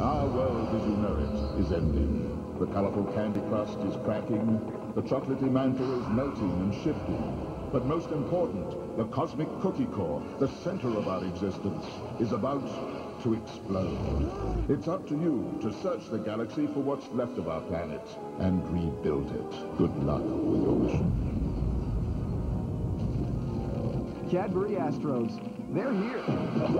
Our world as you know it is ending. The colorful candy crust is cracking. The chocolatey mantle is melting and shifting. But most important, the cosmic cookie core, the center of our existence, is about to explode. It's up to you to search the galaxy for what's left of our planet and rebuild it. Good luck with your mission. Cadbury Astros. They're here.